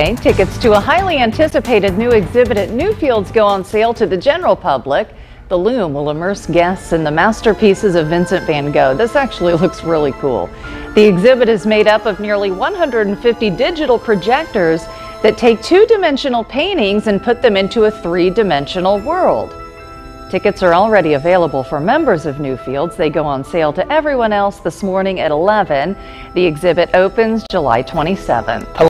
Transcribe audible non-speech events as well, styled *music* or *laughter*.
Tickets to a highly anticipated new exhibit at Newfields go on sale to the general public. The Lume will immerse guests in the masterpieces of Vincent van Gogh. This actually *laughs* looks really cool. The exhibit is made up of nearly 150 digital projectors that take two-dimensional paintings and put them into a three-dimensional world. Tickets are already available for members of Newfields. They go on sale to everyone else this morning at 11. The exhibit opens July 27th.